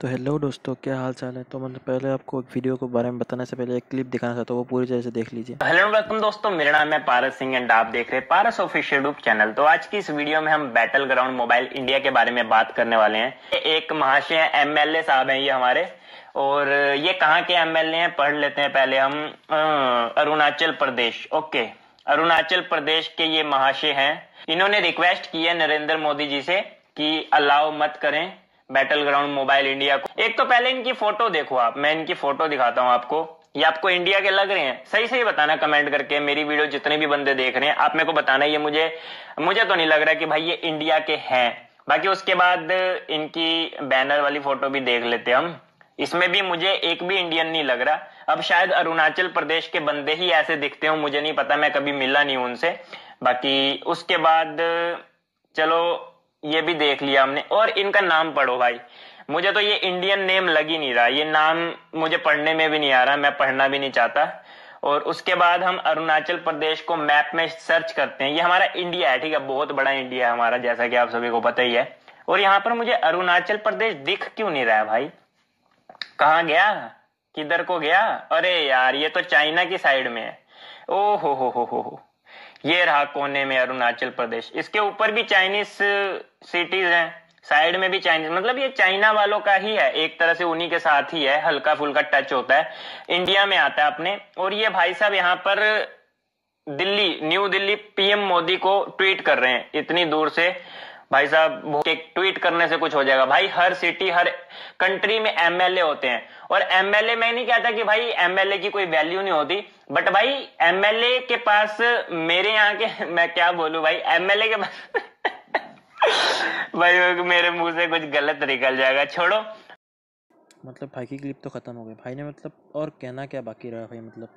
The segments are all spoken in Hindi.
तो हेलो दोस्तों, क्या हाल चाल है? तो मतलब पहले आपको एक वीडियो के बारे में बताने से पहले एक क्लिप दिखाना चाहता हूँ, वो पूरी तरह से देख लीजिए। हेलो वेलकम दोस्तों, मेरा नाम है पारस सिंह एंड आप देख रहे हैं पारस ऑफिशियल यूट्यूब चैनल तो आज की इस वीडियो में हम बैटल ग्राउंड मोबाइल इंडिया के बारे में बात करने वाले हैं। एक महाशय एमएलए साहब है ये हमारे। और ये कहाँ के एमएलए हैं, पढ़ लेते हैं पहले हम। अरुणाचल प्रदेश, ओके। अरुणाचल प्रदेश के ये महाशय हैं। इन्होंने रिक्वेस्ट की है नरेंद्र मोदी जी से कि अलाउ मत करें। बैटल ग्राउंड मोबाइल इंडिया को। एक तो पहले इनकी फ़ोटो देखो आप, मैं इनकी फ़ोटो दिखाता हूँ आपको। ये आपको इंडिया के लग रहे हैं। सही सही बताना कमेंट करके, मेरी वीडियो जितने भी बंदे देख रहे हैं, आप मेरे को बताना, ये मुझे मुझे तो नहीं लग रहा कि भाई ये इंडिया के हैं। बाकी उसके बाद इनकी बैनर वाली फ़ोटो भी देख लेते हम। इसमें भी मुझे एक भी इंडियन नहीं लग रहा। अब शायद अरुणाचल प्रदेश के बंदे ही ऐसे दिखते हो, मुझे नहीं पता, मैं कभी मिला नहीं उनसे। बाकी उसके बाद, चलो ये भी देख लिया हमने। और इनका नाम पढ़ो भाई। मुझे तो ये इंडियन नेम लग ही नहीं रहा। ये नाम मुझे पढ़ने में भी नहीं आ रहा। मैं पढ़ना भी नहीं चाहता। और उसके बाद हम अरुणाचल प्रदेश को मैप में सर्च करते हैं। ये हमारा इंडिया है, ठीक है? बहुत बड़ा इंडिया है हमारा, जैसा कि आप सभी को पता ही है। और यहाँ पर मुझे अरुणाचल प्रदेश दिख क्यों नहीं रहा है भाई? कहा गया? किधर को गया? अरे यार, ये तो चाइना की साइड में है। ओ हो हो हो हो हो। ये रहा कोने में अरुणाचल प्रदेश। इसके ऊपर भी चाइनीज़ सिटीज़ हैं। साइड में भी चाइनीज़ मतलब ये चाइना वालों का ही है। एक तरह से उन्हीं के साथ ही है। हल्का फुल्का टच होता है। इंडिया में आता है अपने। और ये भाई साहब यहाँ पर दिल्ली न्यू दिल्ली पीएम मोदी को ट्वीट कर रहे हैं। इतनी दूर से। भाई साहब एक ट्वीट करने से कुछ हो जाएगा। भाई, हर सिटी हर कंट्री में एमएलए होते हैं। और एमएलए मैं नहीं कहता कि भाई एमएलए की कोई वैल्यू नहीं होती। बट भाई एमएलए के पास, मेरे यहाँ के, मैं क्या बोलू भाई एमएलए के पास भाई, मेरे मुँह से कुछ गलत निकल जाएगा। छोड़ो। मतलब भाई की क्लिप तो ख़त्म हो गई। भाई ने मतलब और कहना क्या बाकी रहा भाई मतलब?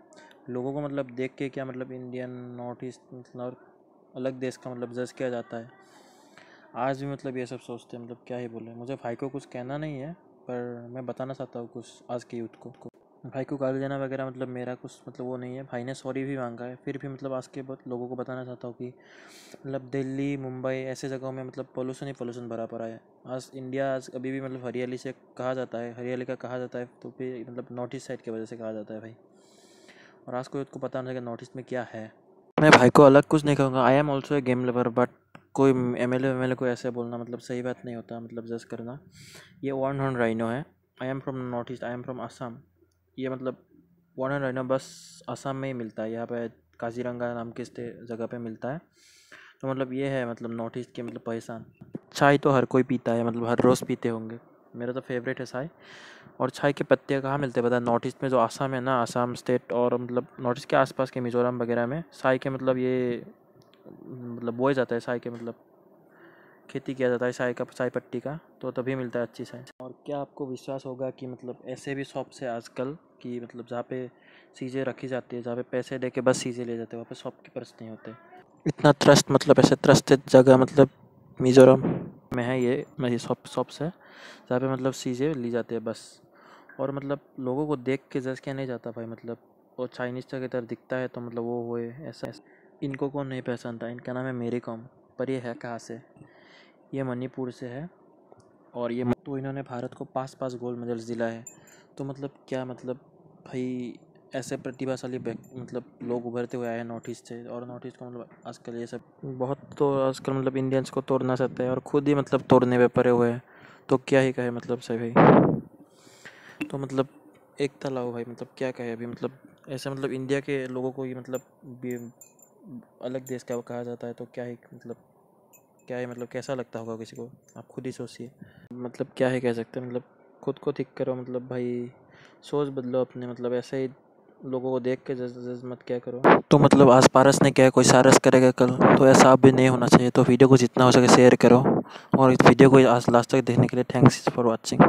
लोगों को मतलब देख के क्या मतलब इंडियन नॉर्थ ईस्ट मतलब अलग देश का मतलब जज किया जाता है? आज भी मतलब ये सब सोचते हैं मतलब क्या ही बोले। मुझे भाई को कुछ कहना नहीं है, पर मैं बताना चाहता हूँ कुछ आज के यूथ को भाई को गाली देना वगैरह मतलब मेरा कुछ मतलब वो नहीं है। भाई ने सॉरी भी मांगा है, फिर भी मतलब आज के बाद लोगों को बताना चाहता हूँ कि मतलब दिल्ली, मुंबई ऐसे जगहों में मतलब पोल्यूशन ही पोल्यूशन भरा पड़ा है। आज इंडिया आज अभी भी मतलब हरियाली से कहा जाता है, हरियाली का कहा जाता है तो फिर मतलब नॉर्थ ईस्ट साइड की वजह से कहा जाता है भाई। और आज को को पता नहीं चलेगा नॉर्थ ईस्ट में क्या है। मैं भाई को अलग कुछ नहीं कहूँगा। I am also a game lover but कोई एम एल एम एल को ऐसे बोलना मतलब सही बात नहीं होता मतलब जज करना। ये वन हॉर्न राइनो है। I am from north east I am from Assam ये मतलब वन हॉर्न राइनो बस आसाम में ही मिलता है, यहाँ पे काजीरंगा नाम के जगह पे मिलता है। तो मतलब ये है मतलब नॉर्थ ईस्ट के मतलब पहचान चाय तो हर कोई पीता है मतलब हर रोज़ पीते होंगे। मेरा तो फेवरेट है चाय। और चाय के पत्ते कहाँ मिलते हैं पता नॉर्थ ईस्ट में जो आसाम है ना आसाम स्टेट और मतलब नॉर्थ ईस्ट के आसपास के मिज़ोरम वगैरह में, चाय के मतलब ये मतलब बोया जाता है चाय के मतलब खेती किया जाता है चाय का साई पट्टी का तो तभी मिलता है अच्छी साई और क्या आपको विश्वास होगा कि मतलब ऐसे भी शॉप से आजकल कि मतलब जहाँ पे चीज़ें रखी जाती है, जहाँ पे पैसे दे के बस चीज़ें ले जाते हैं, वहाँ पे शॉपकीपर्स नहीं होते? इतना ट्रस्ट मतलब ऐसे ट्रस्टेड जगह मतलब मिज़ोरम में है ये ये शॉप, शॉप्स है, जहाँ पे मतलब चीज़ें ली जाती है बस। और मतलब लोगों को देख के जज किया नहीं जाता भाई मतलब वो चाइनीज़ की तरह दिखता है तो मतलब वो हुए ऐसा ऐसा इनको कौन नहीं पहचानता? इनका नाम है मेरी कॉम। पर ये है कहाँ से? ये मणिपुर से है। और ये तो इन्होंने भारत को पास पास गोल्ड मेडल्स दिला है तो मतलब क्या मतलब भाई, ऐसे प्रतिभाशाली मतलब लोग उभरते हुए आए हैं नॉर्थ ईस्ट से? और नॉर्थ ईस्ट को मतलब आजकल ये सब बहुत तो आजकल मतलब इंडियंस को तोड़ना चाहते हैं और खुद ही मतलब तोड़ने में पड़े हुए हैं। तो क्या ही कहे मतलब से भाई। तो मतलब एकता लाओ भाई मतलब क्या कहे अभी? मतलब ऐसे मतलब इंडिया के लोगों को ये मतलब अलग देश का कहा जाता है तो क्या ही मतलब क्या है मतलब कैसा लगता होगा किसी को? आप खुद ही सोचिए। मतलब क्या है कह सकते हैं मतलब खुद को ठीक करो मतलब भाई सोच बदलो अपने मतलब ऐसे ही लोगों को देख के जज जज मत क्या करो। तो मतलब आज पारस ने क्या कोई सारस करेगा कल? तो ऐसा आप भी नहीं होना चाहिए तो वीडियो को जितना हो सके शेयर करो। और इस वीडियो को आज लास्ट तक देखने के लिए थैंक्स फॉर वॉचिंग